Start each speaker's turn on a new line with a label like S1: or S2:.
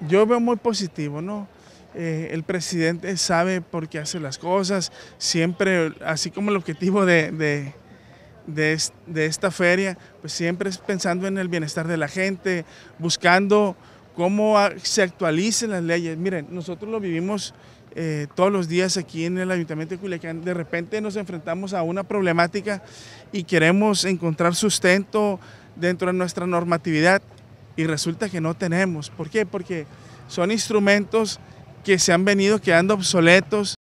S1: Yo veo muy positivo, ¿no? Eh, el presidente sabe por qué hace las cosas, siempre, así como el objetivo de, de, esta feria, pues siempre es pensando en el bienestar de la gente, buscando cómo se actualicen las leyes. Miren, nosotros lo vivimos eh, todos los días aquí en el Ayuntamiento de Culiacán. De repente nos enfrentamos a una problemática y queremos encontrar sustento dentro de nuestra normatividad y resulta que no tenemos. ¿Por qué? Porque son instrumentos que se han venido quedando obsoletos